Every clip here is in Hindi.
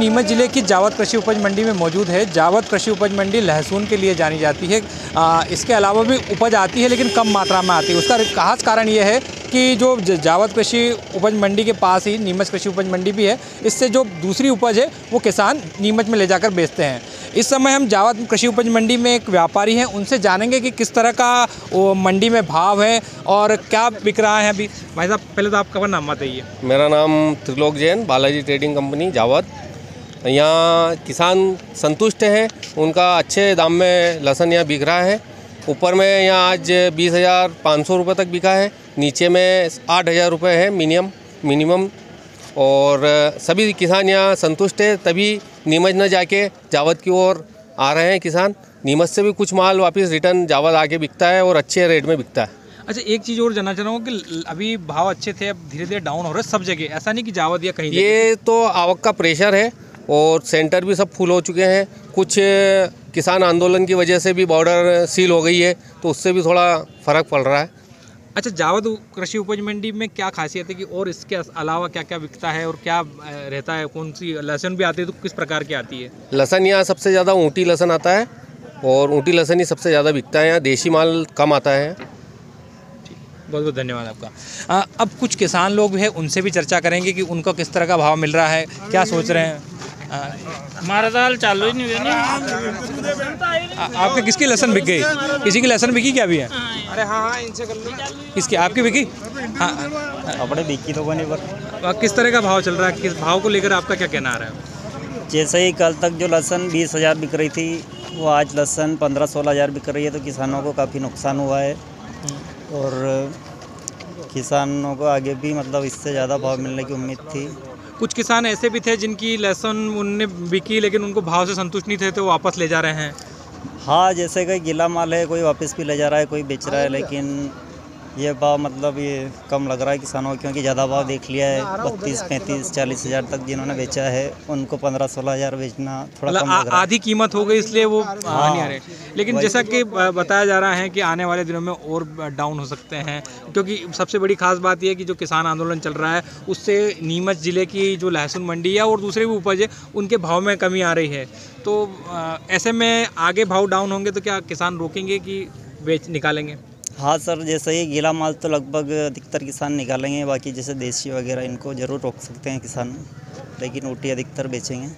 नीमच ज़िले की जावत कृषि उपज मंडी में मौजूद है। जावत कृषि उपज मंडी लहसुन के लिए जानी जाती है। आ, इसके अलावा भी उपज आती है लेकिन कम मात्रा में आती है। उसका खास कारण यह है कि जो जावत कृषि उपज मंडी के पास ही नीमच कृषि उपज मंडी भी है। इससे जो दूसरी उपज है वो किसान नीमच में ले जाकर बेचते हैं। इस समय हम जावत कृषि उपज मंडी में एक व्यापारी हैं। उनसे जानेंगे कि किस तरह का वो मंडी में भाव है और क्या बिक रहा है अभी। भाई साहब पहले तो आपका नाम बताइए। मेरा नाम त्रिलोक जैन बालाजी ट्रेडिंग कंपनी जावत। यहाँ किसान संतुष्ट हैं उनका अच्छे दाम में लहसन यहाँ बिक रहा है। ऊपर में यहाँ आज बीस हज़ार पाँच सौ रुपये तक बिका है नीचे में आठ हज़ार रुपये है मिनिमम मिनिमम। और सभी किसान यहाँ संतुष्ट है तभी नीमच न जाके जावत की ओर आ रहे हैं किसान। नीमच से भी कुछ माल वापस रिटर्न जावत आके बिकता है और अच्छे रेट में बिकता है। अच्छा एक चीज़ और जानना चाह रहा हूँ कि अभी भाव अच्छे थे अब धीरे धीरे डाउन हो रहे हैं सब जगह ऐसा नहीं कि जावत या कहीं ये तो आवक का प्रेशर है और सेंटर भी सब फुल हो चुके हैं। कुछ किसान आंदोलन की वजह से भी बॉर्डर सील हो गई है तो उससे भी थोड़ा फ़र्क पड़ रहा है। अच्छा जावद कृषि उपज मंडी में क्या खासियत है कि और इसके अलावा क्या क्या बिकता है और क्या रहता है? कौन सी लहसन भी आती है तो किस प्रकार की आती है? लहसन यहाँ सबसे ज़्यादा ऊँटी लहसन आता है और ऊँटी लहसन ही सबसे ज़्यादा बिकता है यहाँ। देशी माल कम आता है। बहुत बहुत धन्यवाद आपका। आ, अब कुछ किसान लोग हैं उनसे भी चर्चा करेंगे कि उनको किस तरह का भाव मिल रहा है क्या सोच रहे हैं? हमारा दाल चालू ही नहीं हुआ आपके किसकी लहसन बिक गई? किसी की लहसन बिकी क्या अभी है? अरे हाँ हाँ इनसे कर लो। किसकी? आपकी बिकी? हाँ। अपने बिकी तो बने पर किस तरह का भाव चल रहा है? किस भाव को लेकर आपका क्या कहना आ रहा है? जैसे ही कल तक जो लहसन बीस हज़ार बिक रही थी वो आज लहसन पंद्रह सोलह हज़ार बिक रही है तो किसानों को काफ़ी नुकसान हुआ है। और किसानों को आगे भी मतलब इससे ज़्यादा भाव मिलने की उम्मीद थी। कुछ किसान ऐसे भी थे जिनकी लहसुन उनने बिकी लेकिन उनको भाव से संतुष्ट नहीं थे तो वापस ले जा रहे हैं। हाँ जैसे कोई गीला माल है कोई वापस भी ले जा रहा है कोई बेच रहा है लेकिन ये भाव मतलब ये कम लग रहा है किसानों को क्योंकि ज़्यादा भाव देख लिया है बत्तीस पैंतीस चालीस हज़ार तक जिन्होंने बेचा है उनको पंद्रह सोलह हज़ार बेचना थोड़ा मतलब कम लग रहा है। आधी कीमत हो गई इसलिए वो हाँ, नहीं आ रहे। लेकिन जैसा कि बताया जा रहा है कि आने वाले दिनों में और डाउन हो सकते हैं क्योंकि सबसे बड़ी खास बात यह है कि जो किसान आंदोलन चल रहा है उससे नीमच ज़िले की जो लहसुन मंडी है और दूसरे भी उपज है उनके भाव में कमी आ रही है। तो ऐसे में आगे भाव डाउन होंगे तो क्या किसान रोकेंगे कि बेच निकालेंगे? हाँ सर जैसे ही गीला माल तो लगभग अधिकतर किसान निकालेंगे बाकी जैसे देसी वगैरह इनको ज़रूर रोक सकते हैं किसान लेकिन ऊटी अधिकतर बेचेंगे।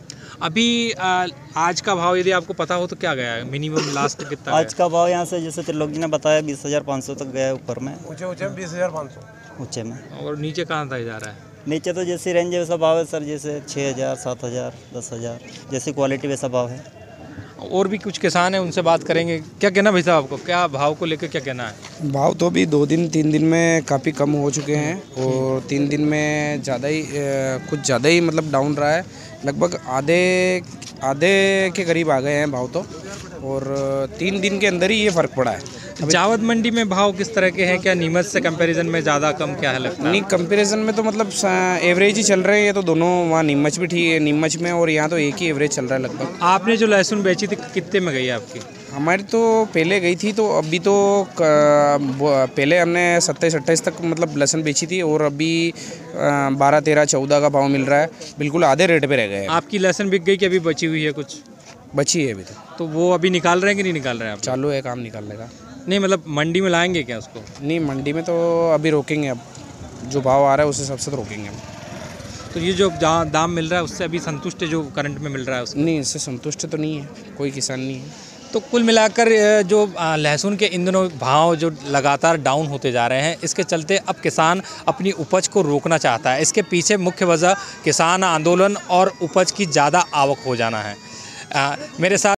अभी आ, आज का भाव यदि आपको पता हो तो क्या गया? है मिनिमम लास्ट कितना आज का भाव यहाँ से जैसे त्रिलोक जी ने बताया बीस हज़ार पाँच सौ तक गया है ऊपर में। ऊँचे ऊँचे में बीस हज़ार पाँच सौ। ऊँचे में। और नीचे कहाँ तक जा रहा है? नीचे तो जैसी रेंज वैसा भाव है सर जैसे छः हज़ार सात हज़ार दस हज़ार जैसी क्वालिटी वैसा भाव है। और भी कुछ किसान हैं, उनसे बात करेंगे। क्या कहना भाई साहब आपको? क्या भाव को लेकर क्या कहना है? भाव तो अभी दो दिन, तीन दिन में काफ़ी कम हो चुके हैं और तीन दिन में ज़्यादा ही कुछ ज़्यादा ही मतलब डाउन रहा है। लगभग आधे आधे के करीब आ गए हैं भाव तो और तीन दिन के अंदर ही ये फ़र्क पड़ा है। जावद मंडी में भाव किस तरह के हैं? क्या नीमच से कंपैरिजन में ज़्यादा कम क्या है लगता है? नहीं कंपैरिजन में तो मतलब एवरेज ही चल रहे हैं ये तो दोनों वहाँ नीमच भी ठीक है नीमच में और यहाँ तो एक ही एवरेज चल रहा है लगभग। आपने जो लहसुन बेची थी कितने में गई आपकी? हमारी तो पहले गई थी तो अभी तो पहले हमने सत्ताईस अट्ठाईस तक मतलब लहसुन बेची थी और अभी बारह तेरह चौदह का भाव मिल रहा है। बिल्कुल आधे रेट पे रह गए आपकी लहसुन बिक गई कि अभी बची हुई है कुछ? बची है अभी तो। तो वो अभी निकाल रहे हैं कि नहीं निकाल रहे हैं आप? चालू है काम निकालने का। नहीं मतलब मंडी में लाएँगे क्या उसको? नहीं मंडी में तो अभी रोकेंगे अब। जो भाव आ रहा है उस हिसाब से तो रोकेंगे हम। तो ये जो दाम मिल रहा है उससे अभी संतुष्ट जो करंट में मिल रहा है उसको? नहीं इससे संतुष्ट तो नहीं है। कोई किसान नहीं है। तो कुल मिलाकर जो लहसुन के इन दिनों भाव जो लगातार डाउन होते जा रहे हैं इसके चलते अब किसान अपनी उपज को रोकना चाहता है। इसके पीछे मुख्य वजह किसान आंदोलन और उपज की ज़्यादा आवक हो जाना है। आ, मेरे साथ